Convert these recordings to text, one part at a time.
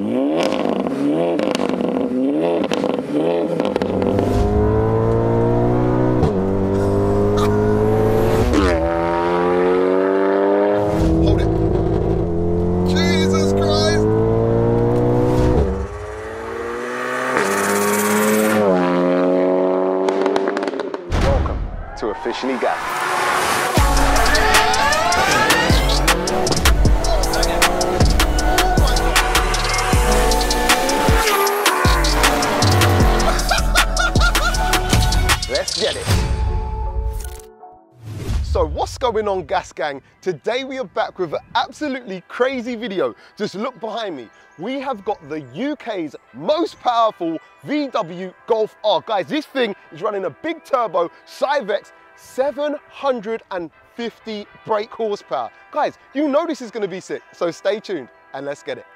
Hold on Gas Gang? Today we are back with an absolutely crazy video. Just look behind me. We have got the UK's most powerful VW Golf R. Guys, this thing is running a big turbo Syvecs 750 brake horsepower. Guys, you know this is gonna be sick, so stay tuned and let's get it.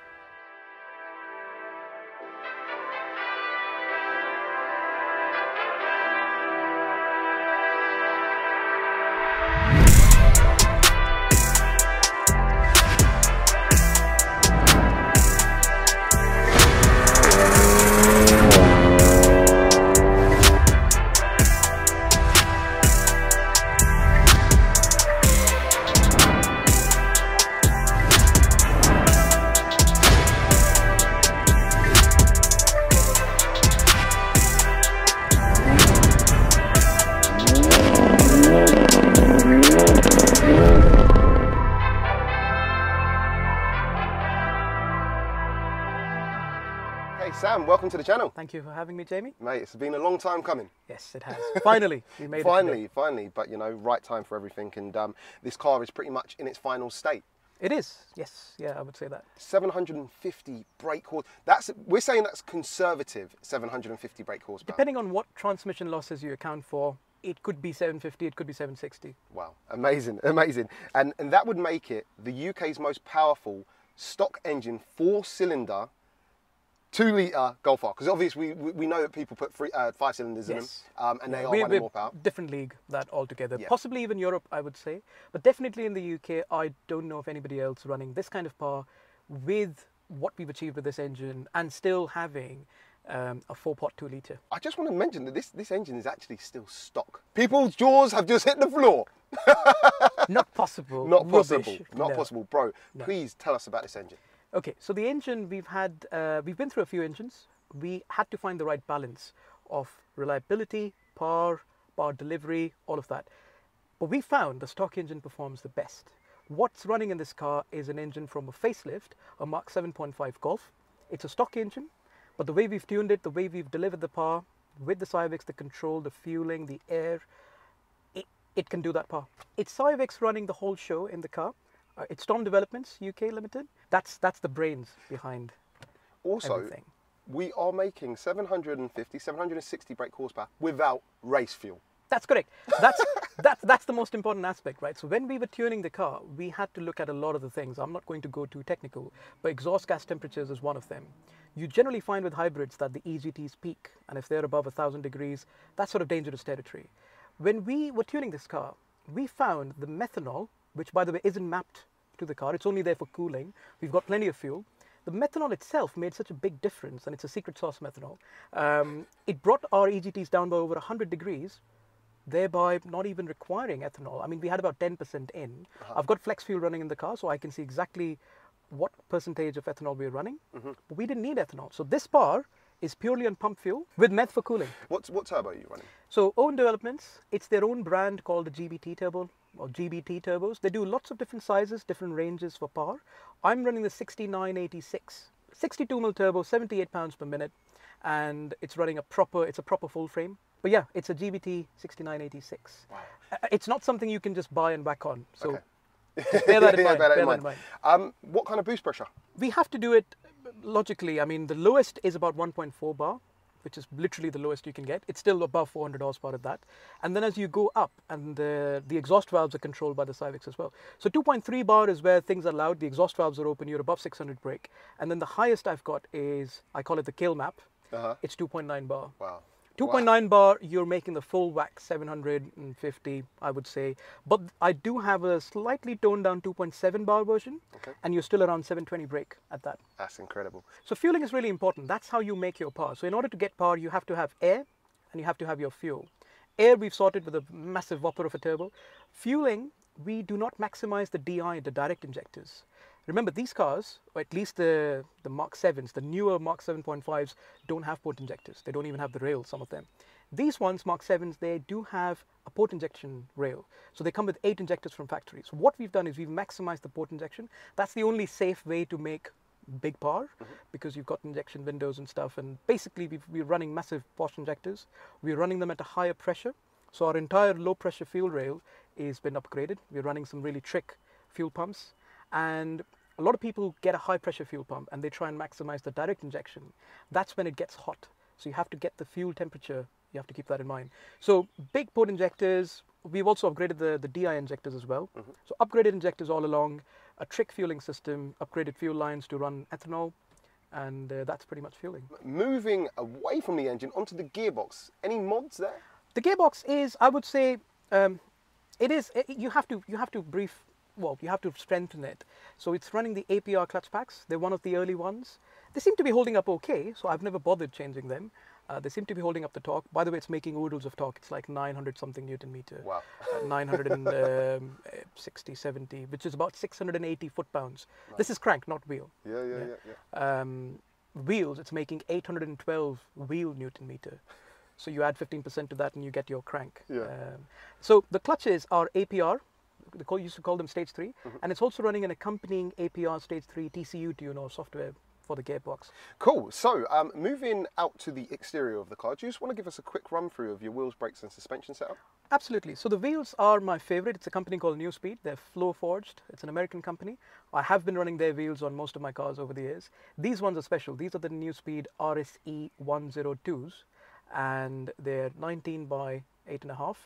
To the channel. Thank you for having me, Jamie. Mate, it's been a long time coming. Yes, it has. Finally, we made it. finally, finally, but you know, right time for everything. And um, this car is pretty much in its final state. It is. Yes, yeah, I would say that. 750 brake horse. That's we're saying that's conservative. 750 brake horsepower. Depending on what transmission losses you account for, it could be 750, it could be 760. Wow, amazing, amazing. And and that would make it the UK's most powerful stock engine four-cylinder. Two litre Golf R, because obviously we, we know that people put three, uh, five cylinders Yes. in them, um, and they are we're, running we're more power. different league that altogether. Yeah. Possibly even Europe, I would say, but definitely in the UK, I don't know of anybody else running this kind of power with what we've achieved with this engine and still having um, a four-pot two litre. I just want to mention that this, this engine is actually still stock. People's jaws have just hit the floor. Not possible. Not Rubbish. possible. Not No. possible, bro. No. Please tell us about this engine. Okay, so the engine we've had, uh, we've been through a few engines. We had to find the right balance of reliability, power, power delivery, all of that. But we found the stock engine performs the best. What's running in this car is an engine from a facelift, a Mark 7.5 Golf. It's a stock engine, but the way we've tuned it, the way we've delivered the power with the Syvecs, the control, the fueling, the air, it, it can do that power. It's Syvecs running the whole show in the car. Uh, it's Storm Developments UK Limited. That's that's the brains behind Also, everything. we are making 750, 760 brake horsepower without race fuel. That's correct. That's that's that's the most important aspect, right? So when we were tuning the car, we had to look at a lot of the things. I'm not going to go too technical, but exhaust gas temperatures is one of them. You generally find with hybrids that the EGTs peak, and if they're above 1,000 degrees, that's sort of dangerous territory. When we were tuning this car, we found the methanol, which by the way isn't mapped to the car, it's only there for cooling. We've got plenty of fuel. The methanol itself made such a big difference, and it's a secret sauce methanol. Um, it brought our EGTs down by over 100 degrees, thereby not even requiring ethanol. I mean, we had about 10% in. I've got flex fuel running in the car, so I can see exactly what percentage of ethanol we're running. But we didn't need ethanol. So this bar is purely on pump fuel with meth for cooling. What's, what turbo are you running? So Own Developments, it's their own brand called the GBT Turbo or GBT turbos. They do lots of different sizes, different ranges for power. I'm running the 6986, 62 mil turbo, 78 pounds per minute, and it's running a proper, it's a proper full frame. But yeah, it's a GBT 6986. Wow. Uh, It's not something you can just buy and whack on. So Okay. bear that in Yeah, mind. bear that in bear mind. Um, what kind of boost pressure? we have to do it logically. I mean, the lowest is about 1.4 bar, which is literally the lowest you can get. It's still above 400 horsepower at that. And then as you go up, and the, the exhaust valves are controlled by the Syvecs as well. So 2.3 bar is where things are loud, the exhaust valves are open, you're above 600 brake. And then the highest I've got is, I call it the kill map. Uh-huh. It's 2.9 bar. Wow. 2.9 bar, you're making the full wax 750, I would say. But I do have a slightly toned down 2.7 bar version, Okay. and you're still around 720 brake at that. That's incredible. So fueling is really important. That's how you make your power. So in order to get power, you have to have air and you have to have your fuel. Air we've sorted with a massive whopper of a turbo. Fueling, we do not maximize the DI, the direct injectors. Remember, these cars, or at least the, the Mark 7s, the newer Mark 7.5s, don't have port injectors. They don't even have the rail, some of them. These ones, Mark 7s, they do have a port injection rail. So they come with eight injectors from factory. So what we've done is we've maximized the port injection. That's the only safe way to make big power mm-hmm. because you've got injection windows and stuff. And basically, we've, we're running massive Bosch injectors. We're running them at a higher pressure. So our entire low pressure fuel rail is been upgraded. We're running some really trick fuel pumps. And a lot of people get a high pressure fuel pump and they try and maximize the direct injection. That's when it gets hot. So you have to get the fuel temperature. You have to keep that in mind. So big port injectors. We've also upgraded the, the DI injectors as well. So upgraded injectors all along, a trick fueling system, upgraded fuel lines to run ethanol, and uh, that's pretty much fueling. Moving away from the engine onto the gearbox. Any mods there? The gearbox is, I would say, um, it is. It, you have to you have to brief. Well, you have to strengthen it. So it's running the APR clutch packs. They're one of the early ones. They seem to be holding up okay. So I've never bothered changing them. Uh, they seem to be holding up the torque. By the way, it's making oodles of torque. It's like 900 something newton meter. Wow. Uh, 960, 70, which is about 680 foot pounds. This is crank, not wheel. Yeah, yeah, Yeah. yeah, yeah. Um, wheels, it's making 812 wheel newton meter. So you add 15% to that and you get your crank. Yeah. Um, so the clutches are APR. They call, used to call them stage 3 Mm-hmm. and it's also running an accompanying APR stage 3 TCU you know software for the gearbox. Cool. So, um, moving out to the exterior of the car, do you just want to give us a quick run through of your wheels, brakes, and suspension setup? Absolutely. So the wheels are my favorite. It's a company called Neuspeed. They're flow forged. It's an American company. I have been running their wheels on most of my cars over the years. These ones are special. These are the Neuspeed RSE 102s, and they're 19 by 8.5,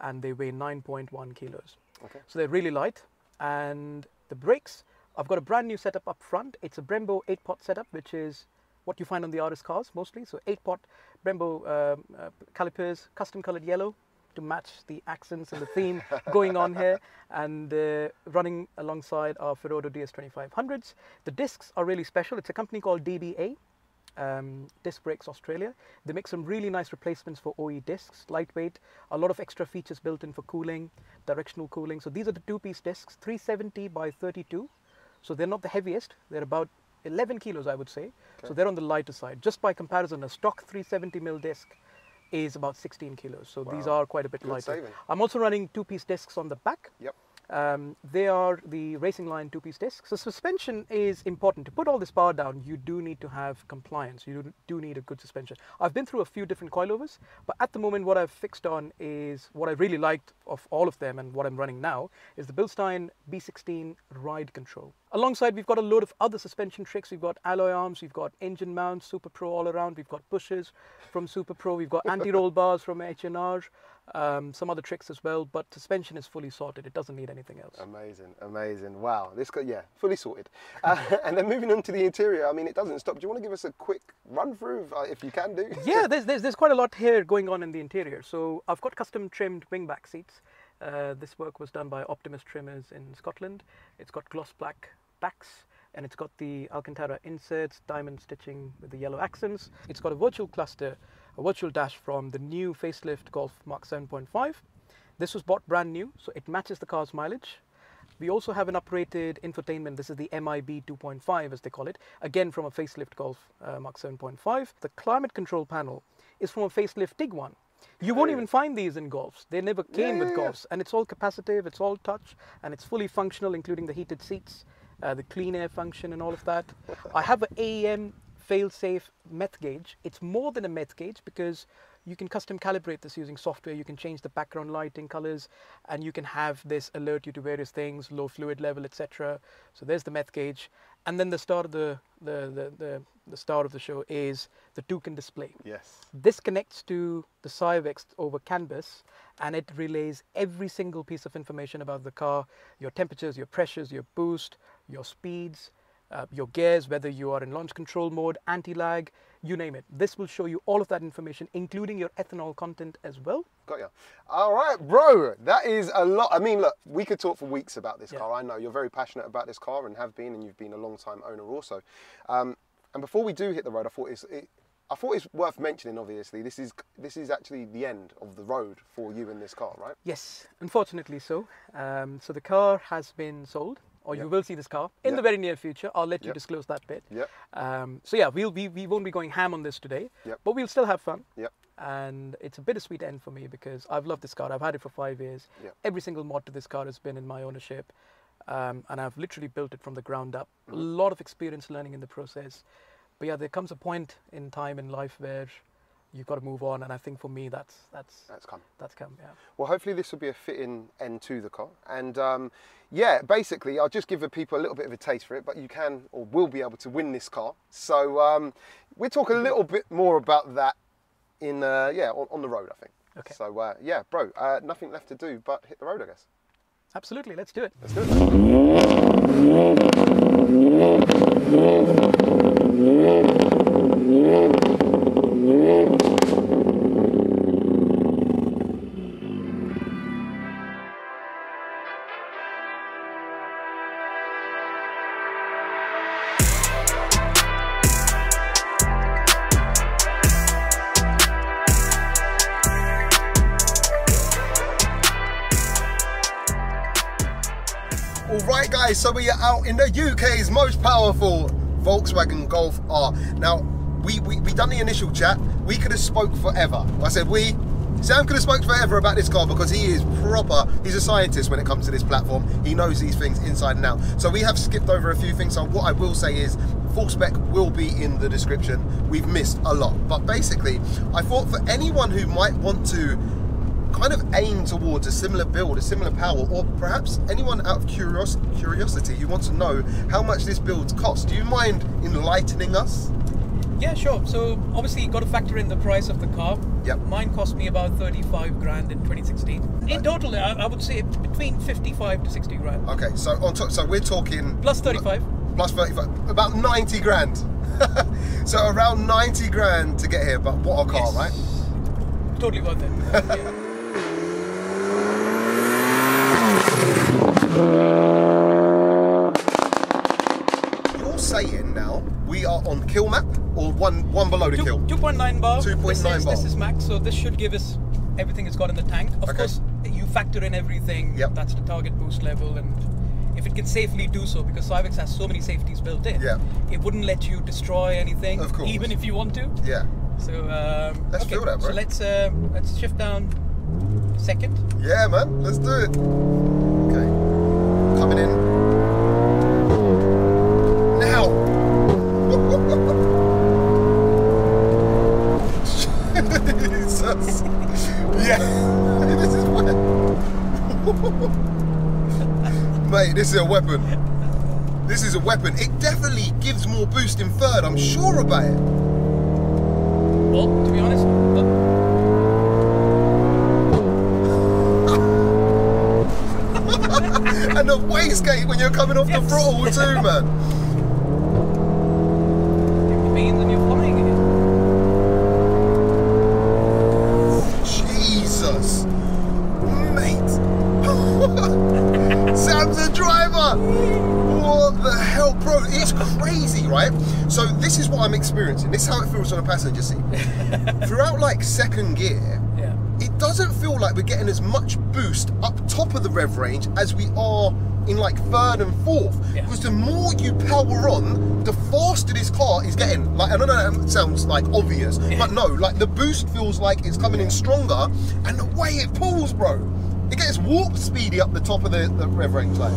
and they weigh 9.1 kilos. Okay. So they're really light. And the brakes, I've got a brand new setup up front. It's a Brembo 8 pot setup, which is what you find on the RS cars mostly. So 8 pot Brembo um, uh, calipers, custom colored yellow to match the accents and the theme going on here, and uh, running alongside our Ferodo DS2500s. The discs are really special. It's a company called DBA. Um, Disc Brakes Australia. They make some really nice replacements for OE discs, lightweight, a lot of extra features built in for cooling, directional cooling. So these are the two-piece discs, 370 by 32. So they're not the heaviest. They're about 11 kilos, I would say. So they're on the lighter side. Just by comparison, a stock 370 mil disc is about 16 kilos. So these are quite a bit Good lighter. saving. I'm also running two-piece discs on the back. Yep. Um, they are the Racingline two-piece discs. So suspension is important. To put all this power down, you do need to have compliance. You do- do need a good suspension. I've been through a few different coilovers, but at the moment what I've fixed on is what I really liked of all of them and what I'm running now is the Bilstein B16 ride control. Alongside, we've got a load of other suspension tricks. We've got alloy arms, we've got engine mounts, Super Pro all around. We've got bushes from Super Pro. We've got anti-roll bars from H&R. Um, some other tricks as well, but suspension is fully sorted. It doesn't need anything else. Amazing, amazing. Wow, this got yeah, fully sorted. Uh, and then moving on to the interior, I mean, it doesn't stop. Do you want to give us a quick run through, uh, if you can do? yeah, there's, there's, there's quite a lot here going on in the interior. So I've got custom trimmed wingback seats. Uh, this work was done by Optimus Trimmers in Scotland. It's got gloss black backs and it's got the Alcantara inserts, diamond stitching with the yellow accents. It's got a virtual cluster, a virtual dash from the new facelift Golf Mark 7.5. This was bought brand new, so it matches the car's mileage. We also have an uprated infotainment. This is the MIB 2.5, as they call it, again from a facelift Golf uh, Mark 7.5. The climate control panel is from a facelift Tiguan. You won't even find these in Golfs. They never came yeah, with yeah. Golfs, and it's all capacitive, it's all touch, and it's fully functional, including the heated seats, uh, the clean air function, and all of that. I have an AEM fail-safe meth gauge. It's more than a meth gauge because you can custom calibrate this using software. You can change the background lighting colors, and you can have this alert you to various things, low fluid level, etc. So there's the meth gauge, and then the star of the the the, the, the star of the show is the toucan display. Yes. This connects to the Syvecs over CAN bus and it relays every single piece of information about the car, your temperatures, your pressures, your boost, your speeds, uh, your gears, whether you are in launch control mode, anti-lag, you name it. This will show you all of that information, including your ethanol content as well. Got you. All right, bro. That is a lot. I mean, look, we could talk for weeks about this Yeah. car. I know you're very passionate about this car and have been, and you've been a long time owner also. Um, and before we do hit the road, I thought it's. It, I thought it's worth mentioning. Obviously, this is this is actually the end of the road for you in this car, right? Yes, unfortunately so. Um, so the car has been sold, or you will see this car in the very near future. I'll let you Yep. disclose that bit. Yep. Um, so yeah, we'll, we, we won't be going ham on this today, Yep. but we'll still have fun. Yep. And it's a bittersweet end for me because I've loved this car. I've had it for five years. Yep. Every single mod to this car has been in my ownership. Um, and I've literally built it from the ground up. A Mm-hmm. lot of experience learning in the process. But yeah, there comes a point in time in life where you've got to move on. And I think for me, that's, that's, That's come. that's come, yeah. Well, hopefully this will be a fitting end to the car. And um, yeah, basically, I'll just give the people a little bit of a taste for it, but you can or will be able to win this car. So um, we'll talk a little bit more about that in uh, yeah on, on the road, I think. Okay. So uh, yeah, bro, uh, nothing left to do but hit the road, I guess. Absolutely, let's do it. Let's do it. right, guys, so we are out in the UK's most powerful Volkswagen Golf R. Now, we, we, we done the initial chat. We could have spoke forever. I said we, Sam could have spoke forever about this car because he is proper, he's a scientist when it comes to this platform. He knows these things inside and out. So we have skipped over a few things. So what I will say is, full spec will be in the description. We've missed a lot. But basically, I thought for anyone who might want to kind of aim towards a similar build, a similar power, or perhaps anyone out of curios- curiosity who wants to know how much this build costs, do you mind enlightening us? Yeah, sure. So obviously, you've got to factor in the price of the car. Yep. Mine cost me about 35 grand in 2016. Right. In total, I, I would say between 55 to 60 grand. Okay, so on top, so we're talking Plus 35. plus 35, about 90 grand. so around 90 grand to get here, but what a car, Yes. right? Totally worth it. yeah. You're saying now we are on kill map or one one below the Two- kill? 2.9 bar. 2.9 this is, bar. This is max, so this should give us everything it's got in the tank. Of Okay. course, you factor in everything. Yep. That's the target boost level, and if it can safely do so, because Syvecs has so many safeties built in, Yeah. it wouldn't let you destroy anything, Of course. even if you want to. Yeah. So um, Let's okay, that, bro. So let's uh, let's shift down second. Yeah, man, let's do it. Coming in now. Jesus. Yeah, this is wet. Mate, this is a weapon. This is a weapon. It definitely gives more boost in third. I'm sure about it. Well, to be honest, uh, and when you're coming off the Yes. throttle too, man. it means and you're flying again. Jesus, mate. Sam's a driver. What the hell, bro? It's crazy, right? So this is what I'm experiencing. This is how it feels on a passenger seat. Throughout like second gear, Yeah. it doesn't feel like we're getting as much boost up top of the rev range as we are in like third and fourth. Yeah. Because the more you power on, the faster this car is getting. Like I don't know, that sounds like obvious, but no, like the boost feels like it's coming in stronger, and the way it pulls, bro, it gets warp speedy up the top of the, the rev range. Like,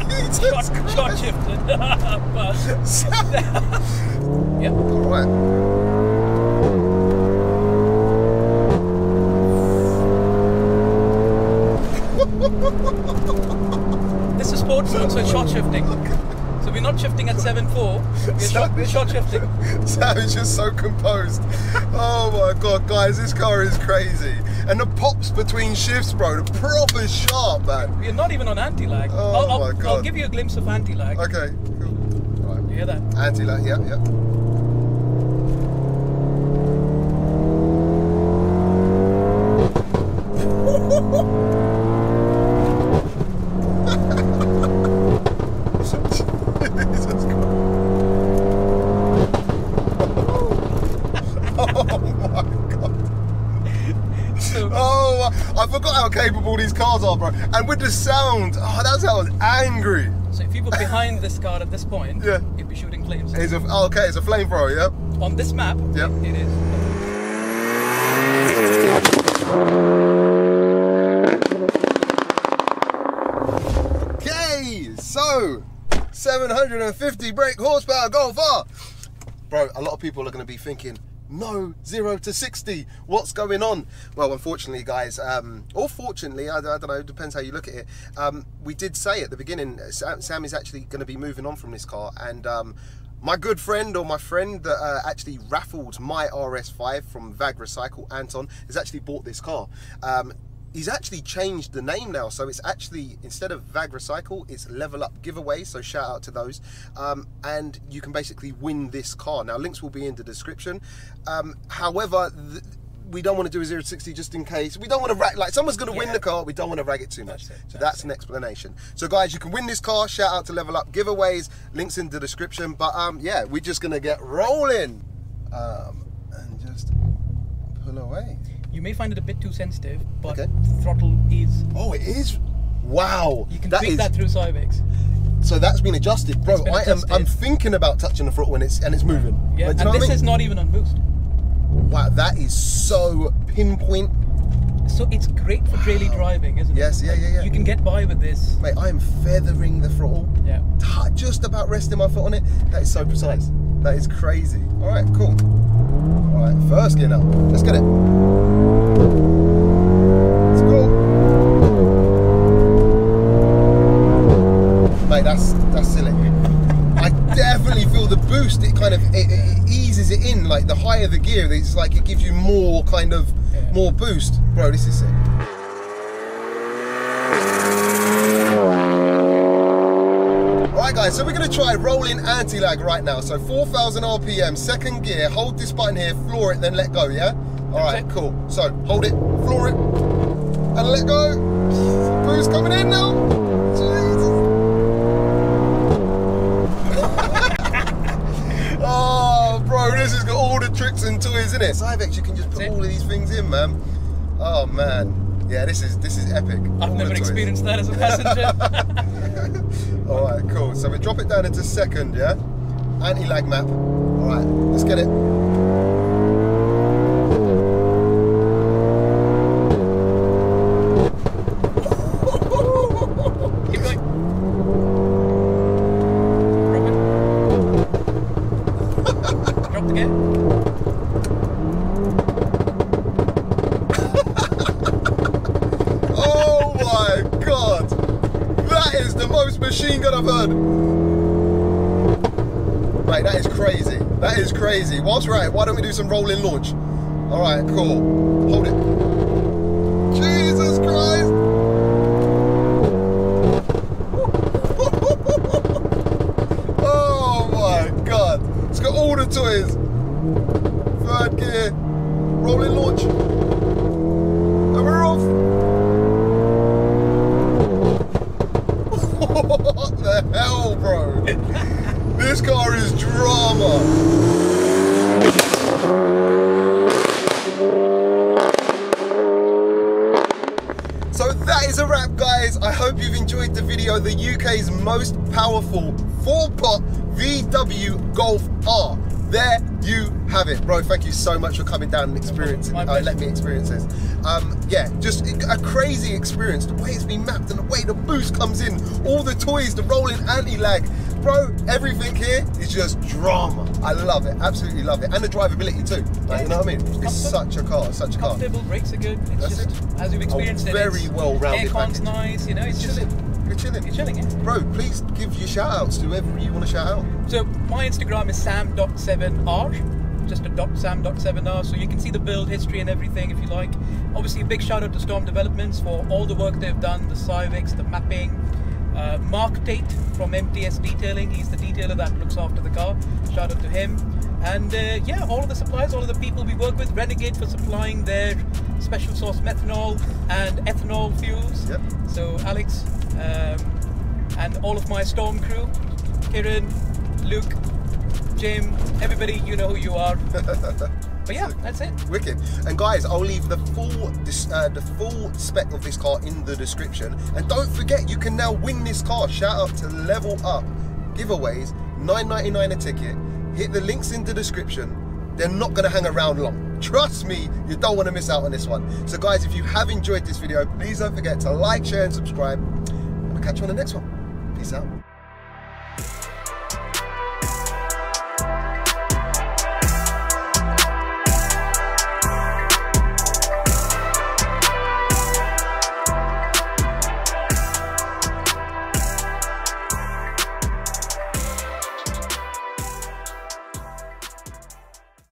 shot, shot shifted. yep. All right. this is sports mode, so short shifting. So we're not shifting at 7-4, we're short, shifting. Sam is just so composed. oh my god, guys, this car is crazy. And the pops between shifts, bro, the proper sharp, man. We're not even on anti-lag. Oh I'll, I'll, my I'll give you a glimpse of anti-lag. Okay, cool. Right. You hear that? Anti-lag, yeah, yeah Christ. Oh my god. So, Oh, I forgot how capable these cars are, bro. And with the sound, oh, that sounds angry. so if you were behind this car at this point, Yeah. you'd be shooting flames. It's a, oh, okay, it's a flamethrower, yeah? On this map, Yep. it is. Okay, so 750 brake horsepower Golf R. Bro, a lot of people are going to be thinking, no, zero to 60. What's going on? Well, unfortunately, guys, um, or fortunately, I, I don't know, depends how you look at it. Um, we did say at the beginning, Sam, Sam is actually going to be moving on from this car, and um, my good friend or my friend that uh, actually raffled my RS5 from VAG Recycle, Anton, has actually bought this car. He's actually changed the name now so it's actually instead of vag recycle it's level up giveaway so shout out to those. Um, and you can basically win this car. Now links will be in the description. Um, however th- we don't want to do a 0 to 60 just in case. We don't want to rag like someone's going to win the car we don't want to rag it too much. That's it, so that's that's an explanation. So guys you can win this car. Shout out to level up giveaways. Links in the description. But um yeah we're just gonna get rolling. Um, and just pull away may find it a bit too sensitive, but Okay. throttle is. oh it is wow You can that tweak is- that through Syvecs. So that's been adjusted, bro. Been I am adjusted. I'm thinking about touching the throttle when it's and it's moving. Yeah, Like, and this I mean? is not even on boost. wow, that is so pinpoint. So it's great for daily driving, isn't Yes, it? yeah, yeah, yeah. You can get by with this. Mate, I am feathering the throttle. Yeah. Just about resting my foot on it. That is so precise. That is crazy. All right, cool. All right, first gear now. Let's get it. Let's go. Mate, that's that's silly. I definitely feel the boost. It kind of it, it eases it in. Like the higher the gear, it's like it gives you more kind of Yeah. more boost. Bro, this is sick. Alright guys, so we're going to try rolling anti-lag right now. So 4,000 RPM, second gear, hold this button here, floor it, then let go, yeah? Alright, cool. So hold it, floor it, and let go. Boost coming in now. And it. Syvecs, you can just put That's it. all of these things in, man. Oh man. Yeah, this is this is epic. I've All never experienced that as a passenger. All right, cool. So we drop it down into second, yeah? Anti-lag map. All right, let's get it. Keep going. Drop it. Drop the gear. Oh my god! That is the most machine gun I've heard. Right, that is crazy. That is crazy. Whilst we're at it, why don't we do some rolling launch? All right, cool. Hold it. Jesus Christ! oh my god! It's got all the toys. Third gear. Rolling launch. And we're off. what the hell, bro? this car is drama. So that is a wrap, guys. I hope you've enjoyed the video. The UK's most powerful four-pot VW Golf R. There you have it, bro. Thank you so much for coming down and experiencing. Uh, let me experience this. Um, yeah, just a crazy experience. The way it's been mapped and the way the boost comes in, all the toys, the rolling anti-lag, bro. Everything here is just drama. I love it. Absolutely love it, and the drivability too. Like, you know what I mean? It's such a car. Such a car. Comfortable, brakes are good. It's That's just it. as you've experienced it. very well-rounded Aircon's package. nice, you know, it's just. You're chilling. You're chilling, yeah? Bro, please give your shout outs to whoever you want to shout out. So my Instagram is sam.7r, just a dot sam.7r, so you can see the build history and everything if you like. Obviously, a big shout out to Storm Developments for all the work they've done, the Syvecs, the mapping. Uh, Mark Tate from MTS Detailing, he's the detailer that looks after the car. Shout out to him. And uh, yeah, all of the suppliers, all of the people we work with, Renegade for supplying their special source methanol and ethanol fuels. Yep. So Alex um, and all of my Storm crew, Kieran, Luke, Jim, everybody, you know who you are. but yeah, that's it. Wicked. And guys, I'll leave the full uh, the full spec of this car in the description. And don't forget, you can now win this car. Shout out to Level Up giveaways, 9.99 a ticket. Hit the links in the description. They're not going to hang around long. Trust me, you don't want to miss out on this one. So guys, if you have enjoyed this video, please don't forget to like, share, and subscribe. And I'll catch you on the next one. Peace out.